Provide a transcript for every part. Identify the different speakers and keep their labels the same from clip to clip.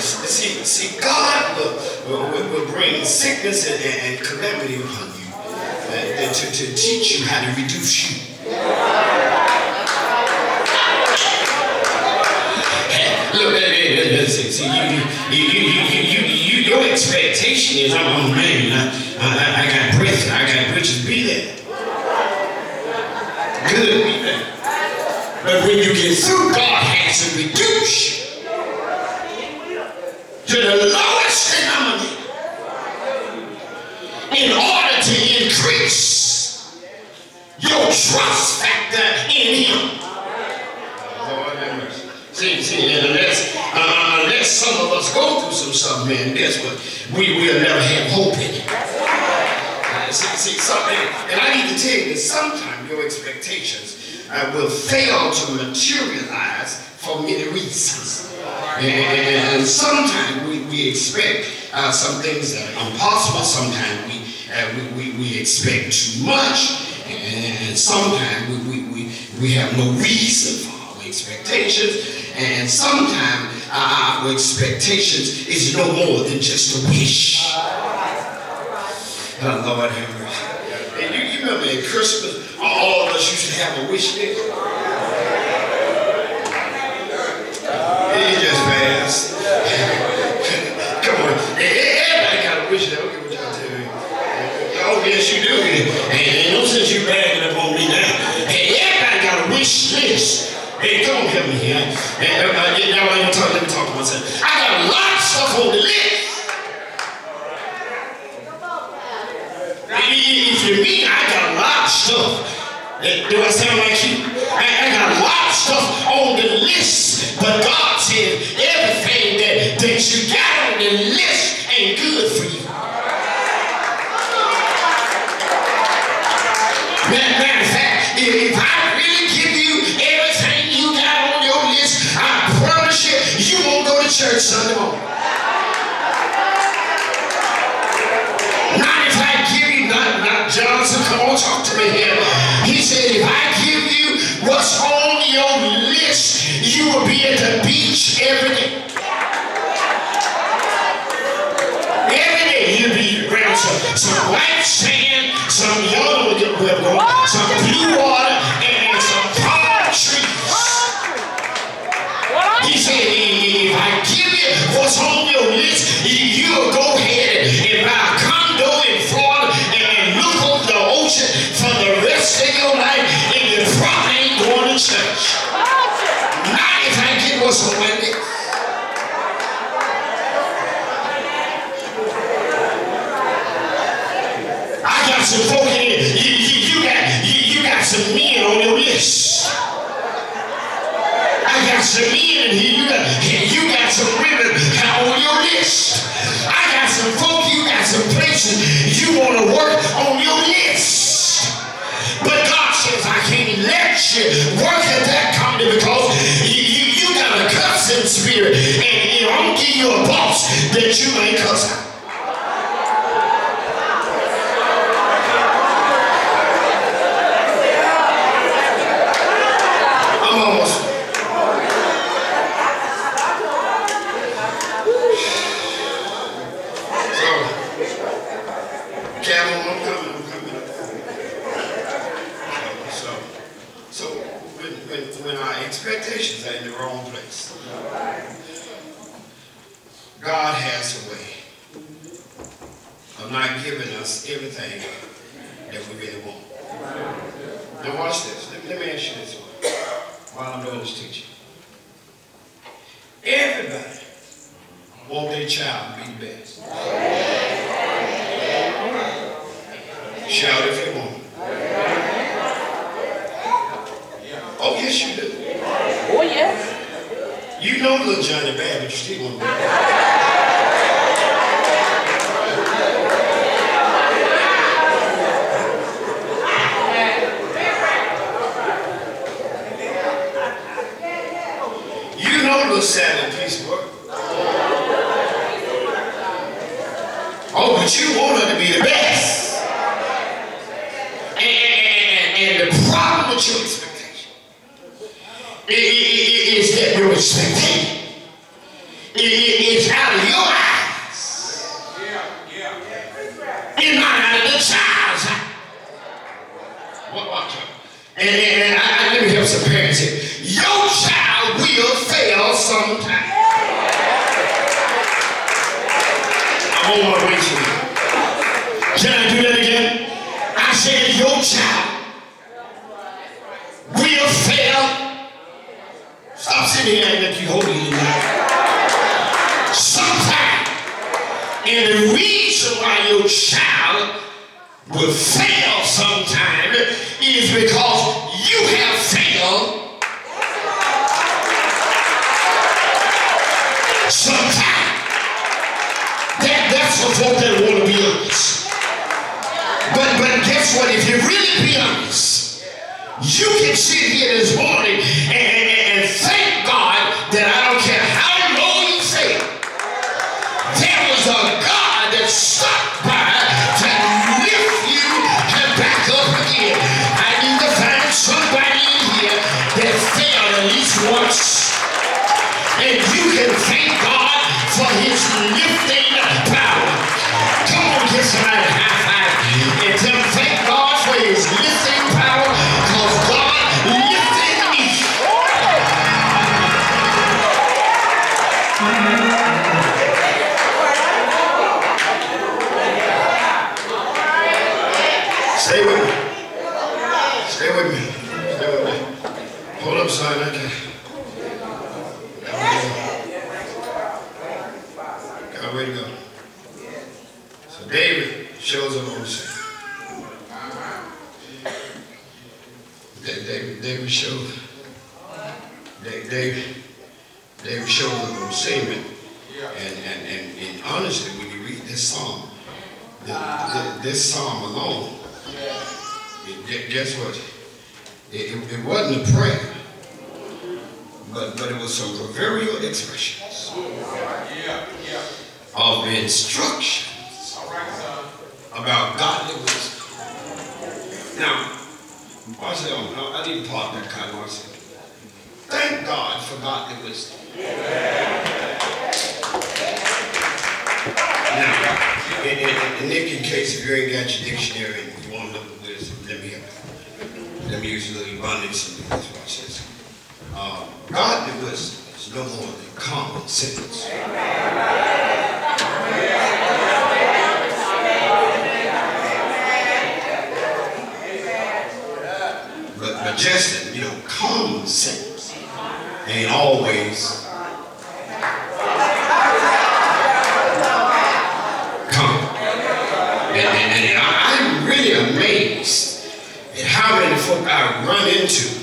Speaker 1: See, see, God will, will, will bring sickness and, and, calamity upon you uh, to, to teach you how to reduce you. Look, see, see you, you, you, you, you, you, your expectation is, I'm a man, I, I, I got breath, I got britches, be there. Good, be there. But when you get through, God has to reduce you to the lowest denominator in order to increase your trust factor in Him. See, see, unless, uh, unless some of us go through some stuff, man, guess what? We will never have hope in it. Uh, see, see, something, and I need to tell you that sometimes your expectations uh, will fail to materialize for many reasons. And, and sometimes we, we expect uh, some things that are impossible. Sometimes we, uh, we, we, we, expect too much. And sometimes we, we, we, we have no reason for our expectations. And sometimes our expectations is no more than just a wish. Oh, Lord have mercy. And you, you remember at Christmas, all of us used to have a wish list. He just passed. Come on. Everybody got a wish list. Okay, what y'all tell? Oh, yes, you do. And ain't no sense you bragging me uh, uh, y'all ain't talk, let me talk to myself. You know little Johnny bad, but you still want to. I don't to you. Can I do that again? I said your challenge. way to go. So David shows him what the scene. David, David showed David, David showed them on the it. And, and, and, and honestly, when you read this psalm, the, the, this psalm alone, it, guess what? It, it, it, wasn't a prayer, but, but it was some proverbial expressions. Yeah, yeah of instructions about godly wisdom. Now, I say, oh, no, I didn't part that kind of Thank God for godly wisdom. Now, in, and, Nick, in case if you ain't got your dictionary and you want to look at wisdom, let me. Let me use a little abundance in this. Uh, godly wisdom is no more than common sense. Amen. digestion, you know, common sense ain't always common. And, and, and I'm really amazed at how many folk I run into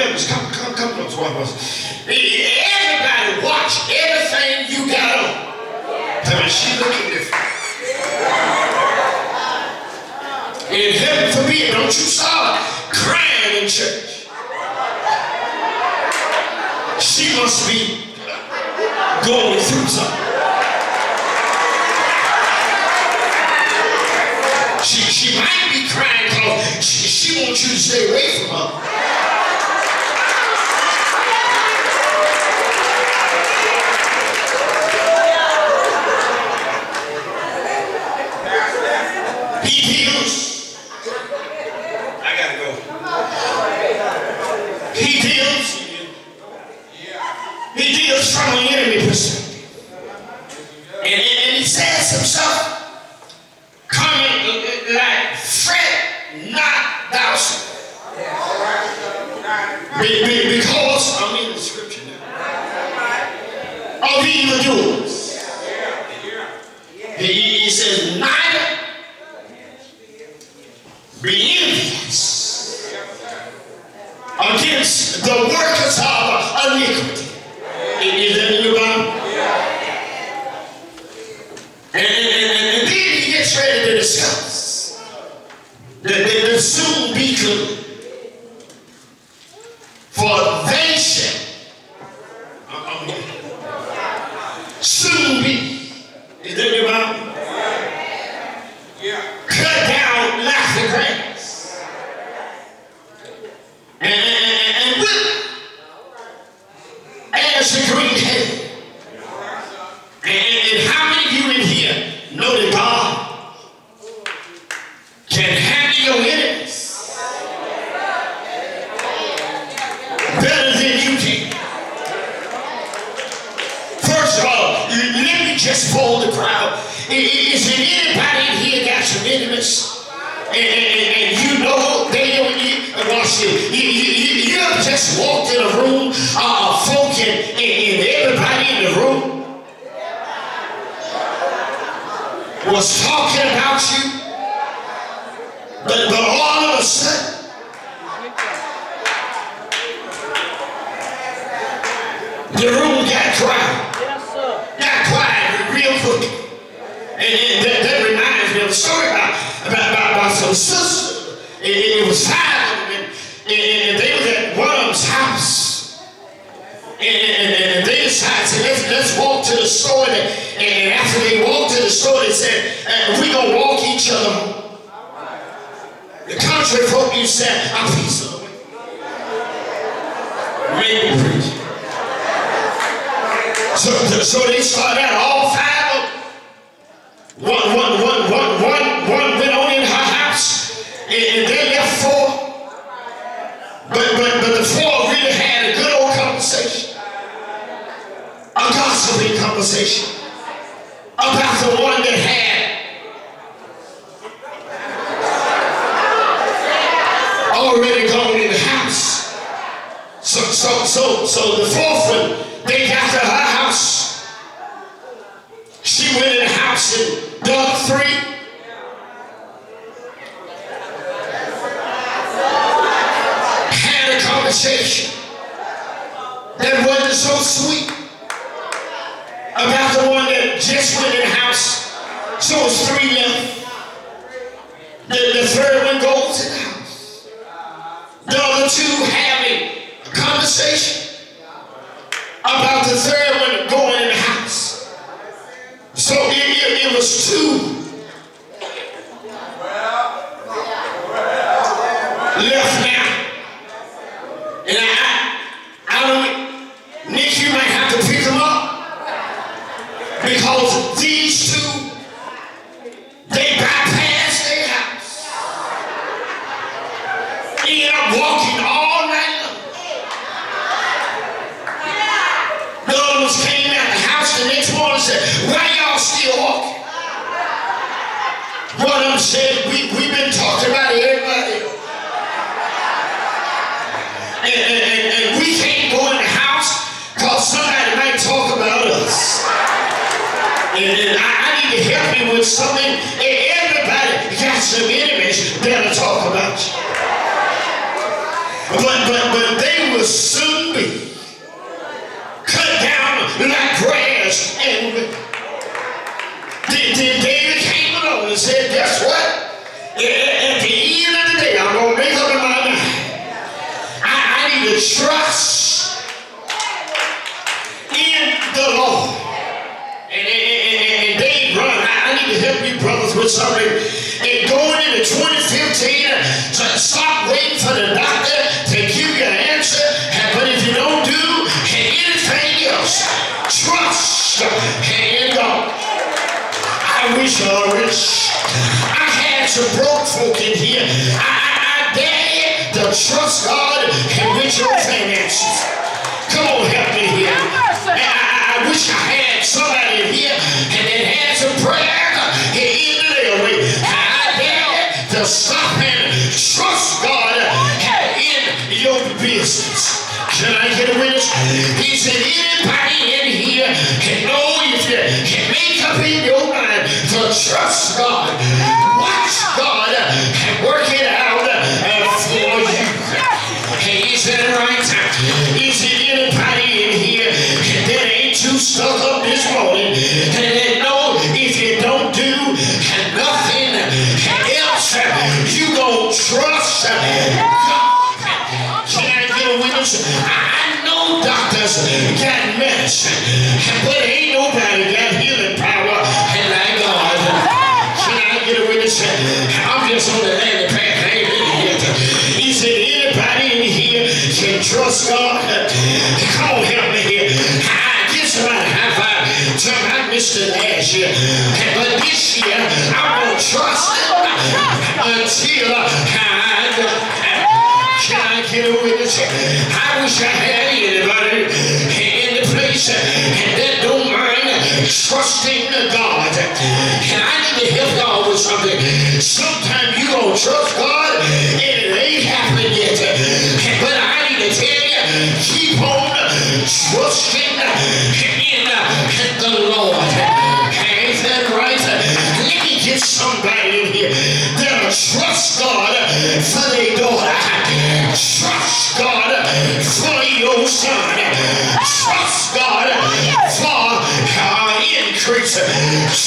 Speaker 1: members, come, come, come come, one of us. Everybody watch everything you got on. I mean, she looking different. And heaven forbid, don't you saw her crying in church. She must be going through something. She, she might be crying because she, she wants you to stay away from her. Deals from an enemy perspective. And, and, and he says himself, coming like fret not thou self. Be- be- Because I'm in the scripture now. Of evildoers. He, he says, neither be envious against the workers of iniquity. Is that in your Bible? And, and, and, and then he gets ready to discuss that they will soon be good. For they shall I'm- I'm here. soon be. Is that in your Bible? cut down like the grass. And, and, and wither as the green hay. And, and how many of you in here know that God can handle your enemies better than you can? First of all, let me just poll the crowd. I- i- Is there anybody in here got some enemies? And, and- and you know they don't you, uh, watch it. You, you, you, you ever just walked in a room uh, of folk and, and, and everybody in the room was talking about you, but, but all of a sudden the room got quiet. Got quiet real quick. And, and that, that reminds me of a story about, about, about, about some sisters. It, it was five of them, and, and, and they was at one of them's house. And, and, and they decided, let's, let's walk to the store. And, and after they walked to the store, they said, uh, we gonna walk each other home. The country folk you said, I'm piece of. Maybe preach. So, so they started out, all five that wasn't so sweet about the one that just went in the house. So it's three left. The, the third said, why y'all still walking? Of them said, we, we've been talking about everybody. And, and, and, we can't go in the house because somebody might talk about us. And, and I, I need to help you with something. Everybody got some enemies that'll talk about you. But, but, but they will And, and, and, I, need to help you brothers with something. Going into 2015, to stop waiting for the doctor to give you an answer. But if you don't do anything else, trust in God. I wish I rich. I had some broke folk in here. I, dare you to trust God and with your finances. Come on, help me here. Wish I had somebody in here and that had some prayer in the railway. I dare to stop and trust God in your business. Can I get a witness? He said, doctors got medicine, but ain't nobody got healing power like God. Can I get a witness? I'm just on the land of path. I ain't ready yet. He said, anybody in here can trust God? Come on, help me here. I get somebody high five. Tell I missed it last year. But this year, I'm going to trust him until I I wish I had anybody in the place that don't mind trusting God. And I need to help y'all with something. Sometimes you don't trust God and it ain't happened yet. But I need to tell you, keep on trusting in the Lord. Ain't that right? Let me get somebody in here that'll trust God for their daughter. Trust God for your son. Trust God for uh, increase.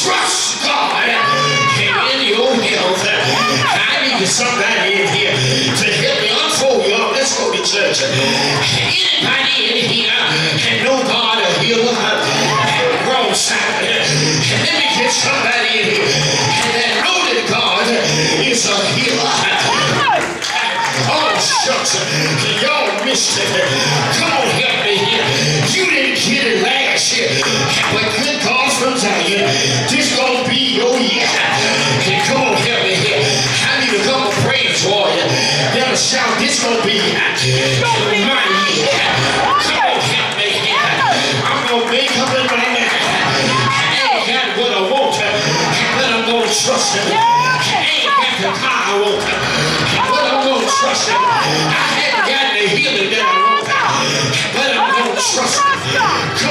Speaker 1: Trust God in your health. I need somebody in here to help me unfold y'all. Let's go to church. Anybody in here can know God a healer? Wrong side. Let me get somebody Y'all missed it. Come on, help me here. You didn't get it last year. But good God from Zion, this gonna be your year. Okay, come on, help me here. I need a couple praise for you. That'll shout, this gonna be my year. Come on, help me here. I'm gonna make up in ain't got what I want, but I'm gonna trust him. I ain't got the but I'm gonna trust him. I haven't got the healing that I want, but I'm gonna trust him.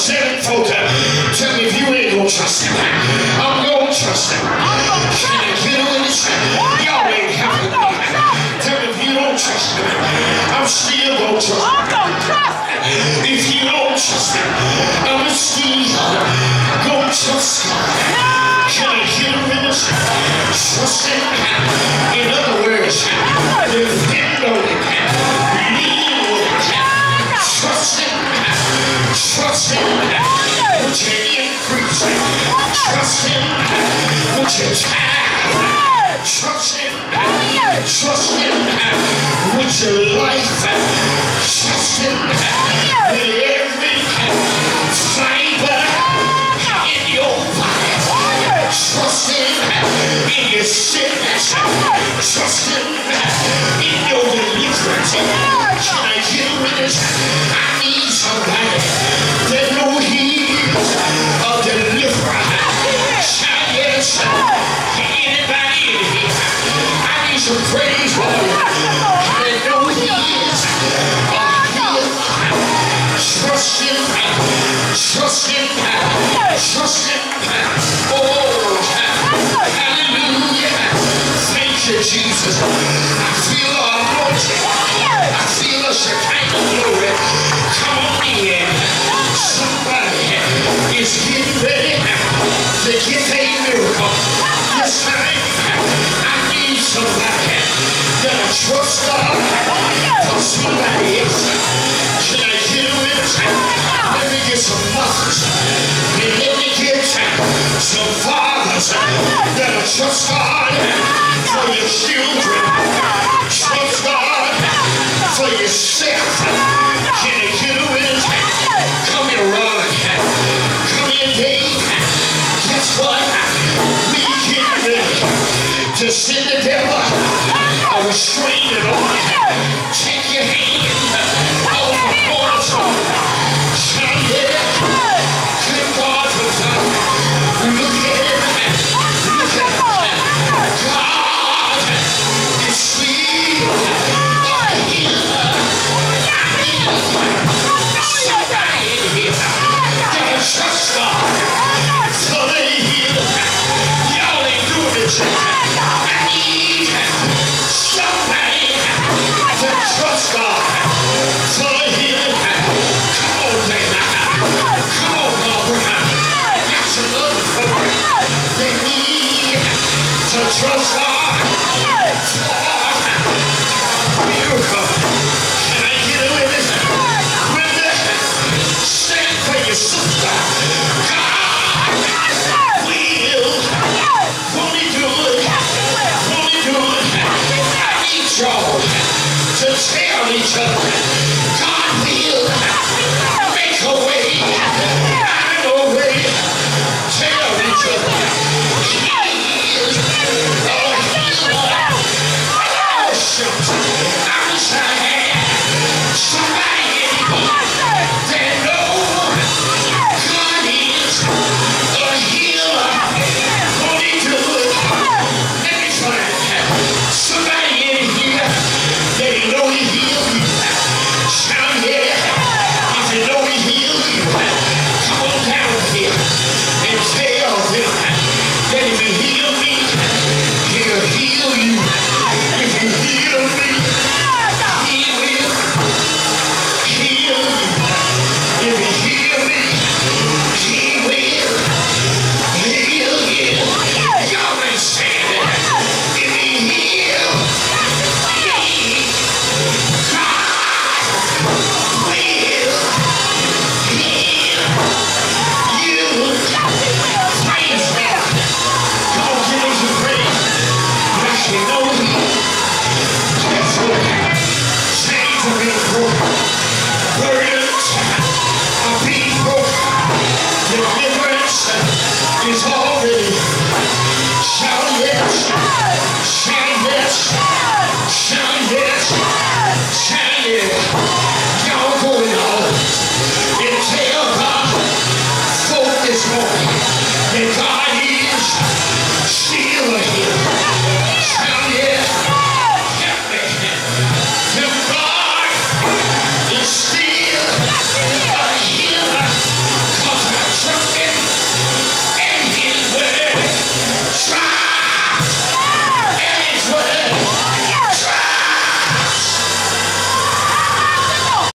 Speaker 1: Seven folk. Tell me if you ain't gonna trust him. I'm gonna trust him. Can I get a witness? Y'all ain't helping me. Tell me if you don't trust him. I'm still gonna trust him.
Speaker 2: I'm gonna trust him.
Speaker 1: If you don't trust him, I'm still gonna trust God. Can I get a witness? Trust him. Trust him with your time. Trust him. Trust him with your life. Jesus. I feel a anointing. I feel a Shekinah glory. Come on in. Somebody is getting ready to get a miracle. This time, I need somebody that'll trust God. Because somebody is. Can I get a minute? Let me get some muscles. And let me get some fathers that'll trust God.